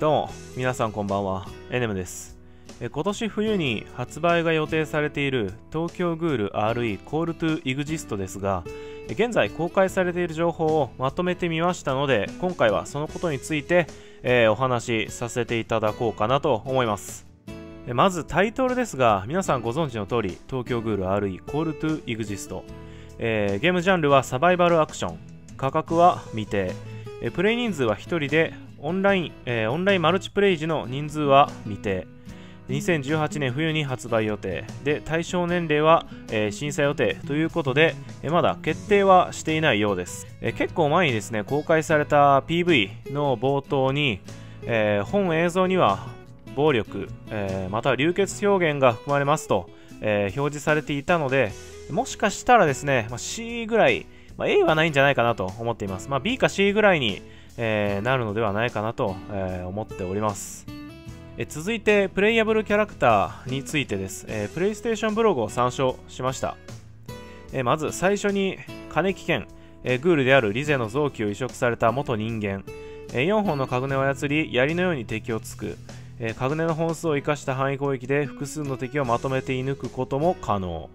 どうも皆さんこんばんは。エネムです。え今年冬に発売が予定されている東京グール RE コールトゥイグジストですが現在公開されている情報をまとめてみましたので今回はそのことについて、えー、お話しさせていただこうかなと思います。まずタイトルですが皆さんご存知の通り東京グール RE コールトゥイグジスト、えー、ゲームジャンルはサバイバルアクション。価格は未定。プレイ人数は1人でオンライン、えー、オンラインマルチプレイ時の人数は未定。2018年冬に発売予定。で対象年齢は、えー、審査予定ということで、えー、まだ決定はしていないようです、えー、結構前にですね公開された PV の冒頭に、え本映像には暴力、えまたは流血表現が含まれますと、え表示されていたのでもしかしたらですね、まあ、C ぐらい、まあ、A はないんじゃないかなと思っています、まあ、B か C ぐらいにえー、なるのではないかなと、えー、思っております。え続いて、プレイヤブルキャラクターについてです。えー、プレイステーションブログを参照しました。えまず最初に、金木剣、えグールであるリゼの臓器を移植された元人間、え4本のカグネを操り、槍のように敵を突く、えカグネの本数を生かした範囲攻撃で複数の敵をまとめて射抜くことも可能。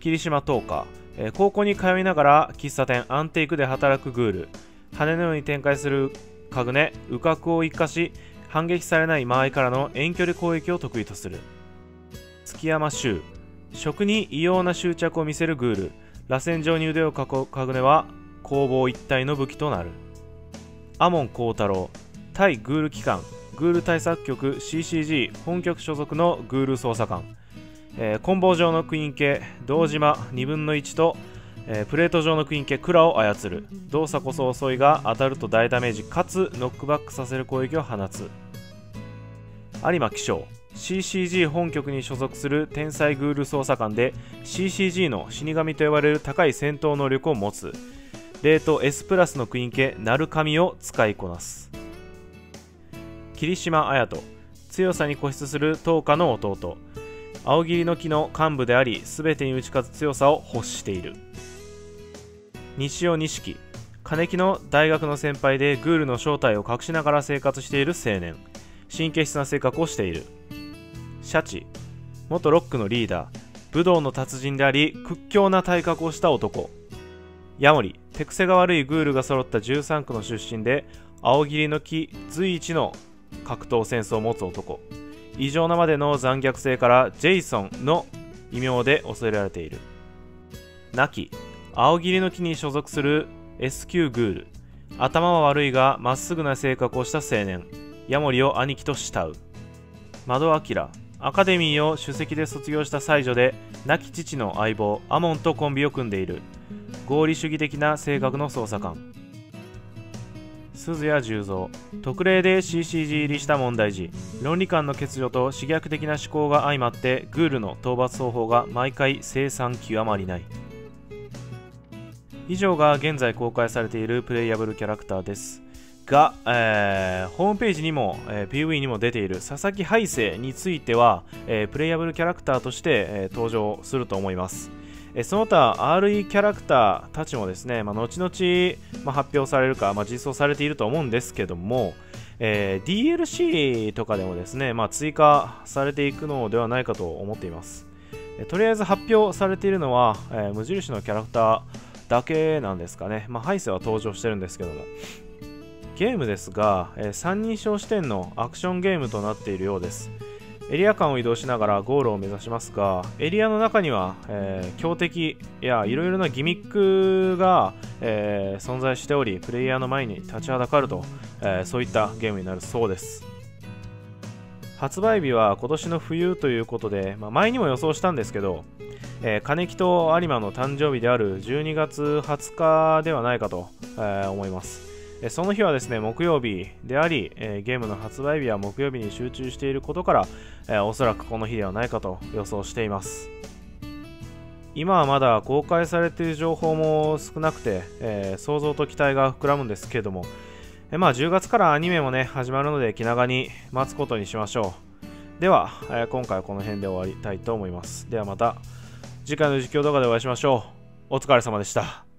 霧島10日、え高校に通いながら喫茶店アンテイクで働くグール、羽のように展開するカグネ、羽角を生かし、反撃されない間合いからの遠距離攻撃を得意とする。月山修、食に異様な執着を見せるグール、螺旋状に腕を囲うカグネは攻防一体の武器となる。アモン幸太郎、対グール機関、グール対策局。CCG 本局所属のグール捜査官、えー、棍棒状のクイーン系。堂島2分の1とえー、プレート上のクイーン系クラを操る。動作こそ遅いが当たると大ダメージかつノックバックさせる攻撃を放つ。有馬気象 CCG 本局に所属する天才グール捜査官で CCG の死神と呼ばれる高い戦闘能力を持つ。レート S プラスのクイーン系鳴神を使いこなす。霧島綾人。強さに固執する東花の弟。青桐の木の幹部であり全てに打ち勝つ強さを欲している。西尾錦金木の大学の先輩でグールの正体を隠しながら生活している青年。神経質な性格をしている。シャチ。元ロックのリーダー。武道の達人であり屈強な体格をした男。ヤモリ。手癖が悪いグールが揃った13区の出身で青桐の木随一の格闘センスを持つ男。異常なまでの残虐性からジェイソンの異名で恐れられている。亡き。青桐の木に所属する S 級グール。頭は悪いがまっすぐな性格をした青年。ヤモリを兄貴と慕う。窓明アカデミーを首席で卒業した才女で亡き父の相棒アモンとコンビを組んでいる。合理主義的な性格の捜査官。鈴谷十三。特例で CCG 入りした問題児。論理観の欠如と自虐的な思考が相まってグールの討伐方法が毎回生産極まりない。以上が現在公開されているプレイヤブルキャラクターですが、えー、ホームページにも、えー、PV にも出ている佐々木ハイセについては、えー、プレイヤブルキャラクターとして、え登場すると思います。えその他 RE キャラクターたちもですね、まあ、後々、まあ、発表されるか、まあ、実装されていると思うんですけども、え DLC とかでもですね、ま追加されていくのではないかと思っています。えとりあえず発表されているのは、え無印のキャラクターだけなんですかね。まあ、ハイセは登場してるんですけども。ゲームですが、えー、三人称視点のアクションゲームとなっているようです。エリア間を移動しながらゴールを目指しますが、エリアの中には、えー、強敵やいろいろなギミックが、えー、存在しており、プレイヤーの前に立ちはだかると、えー、そういったゲームになるそうです。発売日は今年の冬ということで、まあ、前にも予想したんですけど、えー、金木と有馬の誕生日である12月20日ではないかと、えー、思います。えその日はですね、木曜日であり、えー、ゲームの発売日は木曜日に集中していることから、えー、おそらくこの日ではないかと予想しています。今はまだ公開されている情報も少なくて、えー、想像と期待が膨らむんですけれども、えまあ10月からアニメもね、始まるので気長に待つことにしましょう。では、え今回はこの辺で終わりたいと思います。ではまた。次回の実況動画でお会いしましょう。お疲れ様でした。